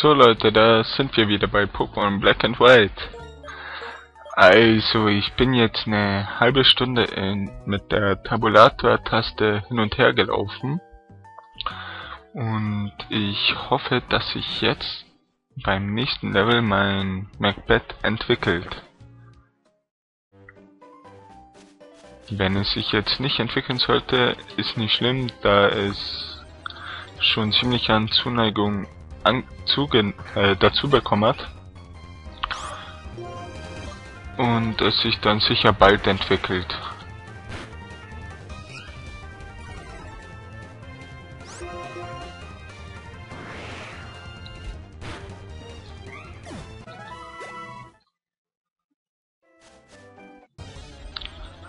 So Leute, da sind wir wieder bei Pokémon Black and White. Also, ich bin jetzt eine halbe Stunde in, mit der Tabulator-Taste hin und her gelaufen. Und ich hoffe, dass sich jetzt beim nächsten Level mein Macbeth entwickelt. Wenn es sich jetzt nicht entwickeln sollte, ist nicht schlimm, da es schon ziemlich an Zuneigung an, zugen, äh, dazu bekommen hat. Und es sich dann sicher bald entwickelt.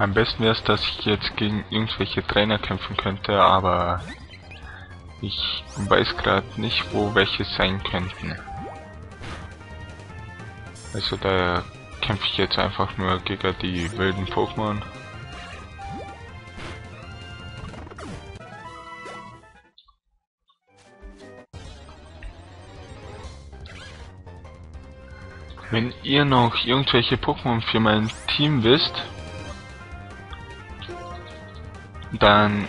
Am besten wäre es, dass ich jetzt gegen irgendwelche Trainer kämpfen könnte, aber ich weiß gerade nicht, wo welche sein könnten. Also da kämpfe ich jetzt einfach nur gegen die wilden Pokémon. Wenn ihr noch irgendwelche Pokémon für mein Team wisst, dann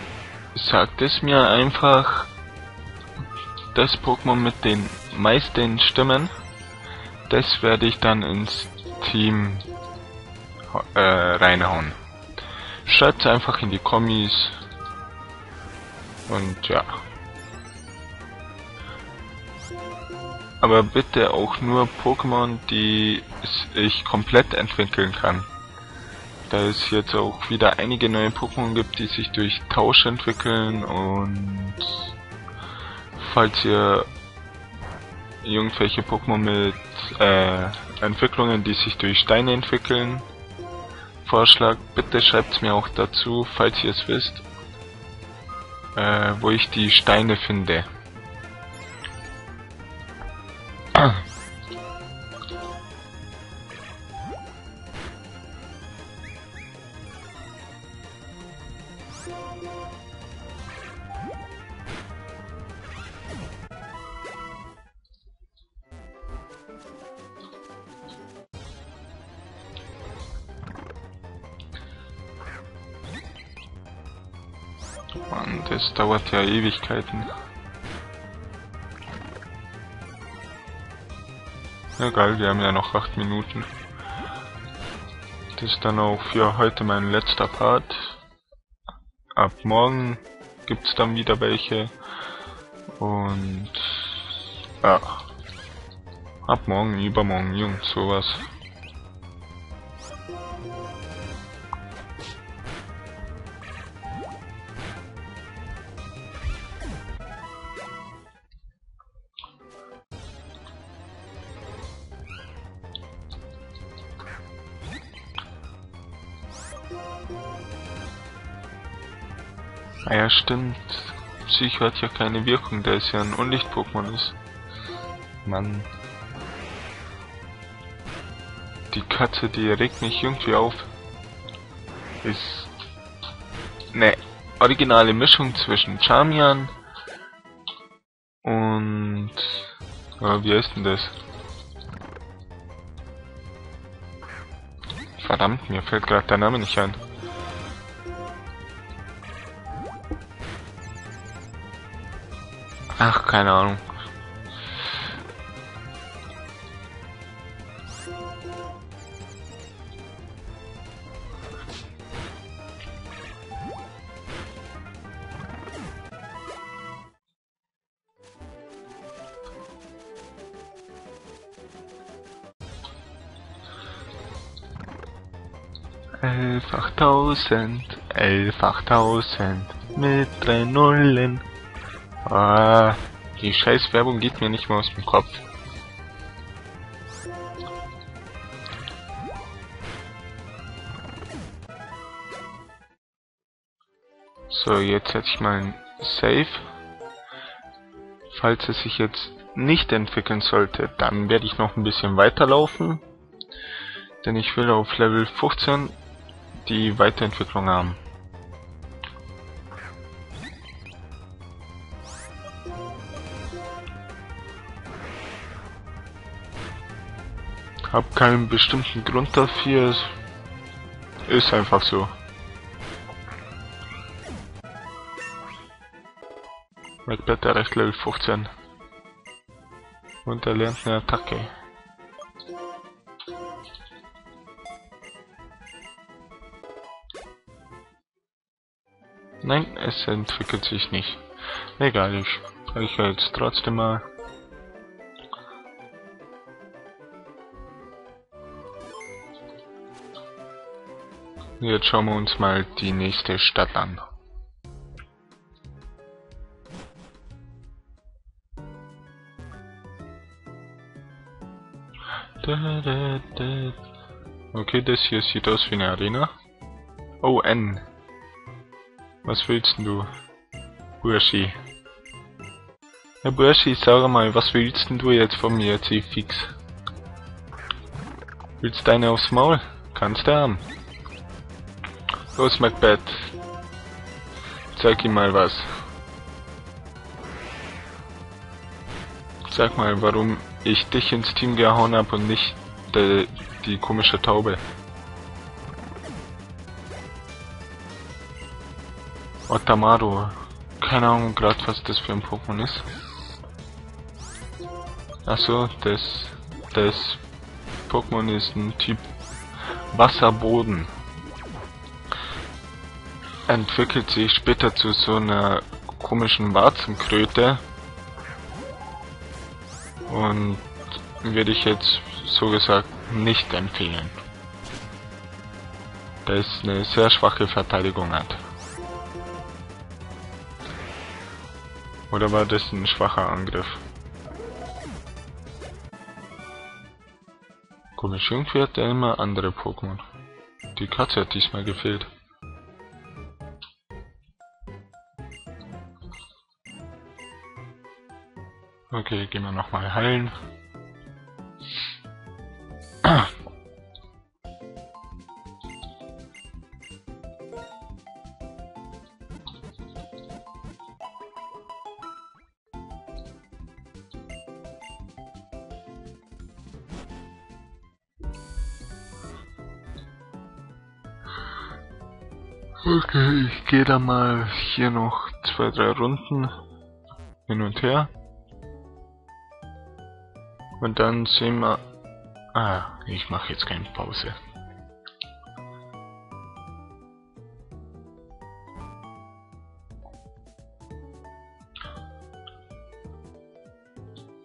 sagt es mir einfach das Pokémon mit den meisten Stimmen, das werde ich dann ins Team äh, reinhauen. Schreibt einfach in die Kommis und ja. Aber bitte auch nur Pokémon, die ich komplett entwickeln kann. Da es jetzt auch wieder einige neue Pokémon gibt, die sich durch Tausch entwickeln und falls ihr irgendwelche Pokémon mit äh, Entwicklungen, die sich durch Steine entwickeln, Vorschlag, bitte schreibt mir auch dazu, falls ihr es wisst, äh, wo ich die Steine finde. Mann, das dauert ja Ewigkeiten. Egal, wir haben ja noch 8 Minuten. Das ist dann auch für heute mein letzter Part. Ab morgen gibt's dann wieder welche. Und ja. Ab morgen, übermorgen, Jungs, sowas. Ah ja, stimmt. Psycho hat ja keine Wirkung, da es ja ein Unlicht-Pokémon ist. Mann. Die Katze, die regt mich irgendwie auf. Ist eine originale Mischung zwischen Charmian und... Ja, wie heißt denn das? Verdammt, mir fällt gerade der Name nicht ein. Ach, keine Ahnung. Elfachtausend, elfachtausend, mit drei Nullen. Ah, die scheiß Werbung geht mir nicht mehr aus dem Kopf. So, jetzt setze ich mal ein Save. Falls es sich jetzt nicht entwickeln sollte, dann werde ich noch ein bisschen weiterlaufen. Denn ich will auf Level 15 die Weiterentwicklung haben. Hab keinen bestimmten Grund dafür. Ist einfach so. Macbeth erreicht Level 15. Und er lernt eine Attacke. Nein, es entwickelt sich nicht. Egal, ich spreche jetzt trotzdem mal. Jetzt schauen wir uns mal die nächste Stadt an. Okay, das hier sieht aus wie eine Arena. Oh, N. Was willst du? Burschi. Herr Burschi, sag mal, was willst du jetzt von mir, C-Fix? Willst deine aufs Maul? Kannst du haben. Los, Macbeth. Zeig ihm mal was. Sag mal, warum ich dich ins Team gehauen hab und nicht de, die komische Taube. Otamaru. Keine Ahnung gerade was das für ein Pokémon ist. Achso, das, das Pokémon ist ein Typ Wasserboden. Entwickelt sich später zu so einer komischen Warzenkröte. Und würde ich jetzt so gesagt nicht empfehlen. Da es eine sehr schwache Verteidigung hat. Oder war das ein schwacher Angriff? Komisch, irgendwie hat er immer andere Pokémon. Die Katze hat diesmal gefehlt. Okay, gehen wir nochmal heilen. Okay, ich gehe da mal hier noch zwei, drei Runden hin und her. Und dann sehen wir... Ah, ich mache jetzt keine Pause.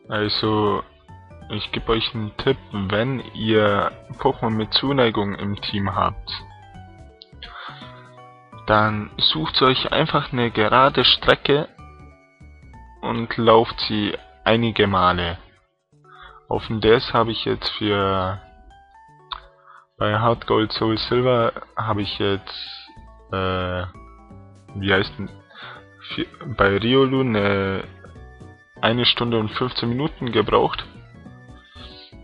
Also, ich gebe euch einen Tipp, wenn ihr Pokémon mit Zuneigung im Team habt, dann sucht euch einfach eine gerade Strecke und lauft sie einige Male. Auf dem DS habe ich jetzt für bei Hard Gold Soul Silver habe ich jetzt äh, wie heißt denn für, bei Riolu eine eine Stunde und 15 Minuten gebraucht,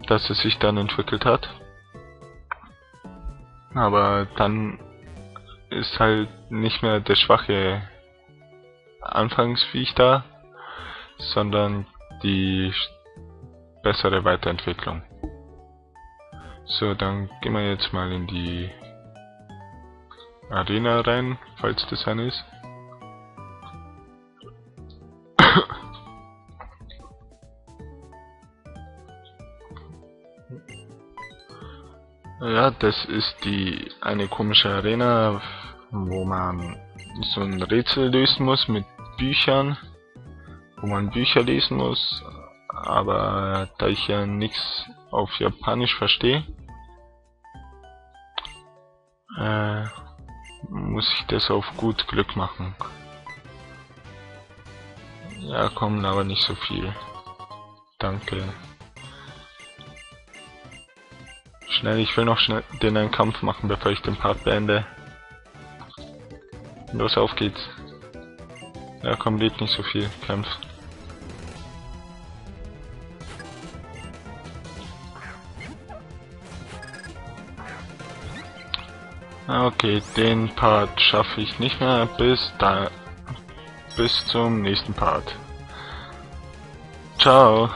dass es sich dann entwickelt hat. Aber dann ist halt nicht mehr der schwache Anfangsviech da, sondern die bessere Weiterentwicklung. So, dann gehen wir jetzt mal in die Arena rein, falls das eine ist. Ja, das ist die eine komische Arena, wo man so ein Rätsel lösen muss mit Büchern, wo man Bücher lesen muss, aber da ich ja nichts auf Japanisch verstehe, äh, muss ich das auf gut Glück machen. Ja, kommen aber nicht so viel. Danke. Schnell, ich will noch schnell den einen Kampf machen, bevor ich den Part beende. Los, auf geht's. Ja, komm, lebt nicht so viel. Kämpf. Okay, den Part schaffe ich nicht mehr bis da bis zum nächsten Part. Ciao.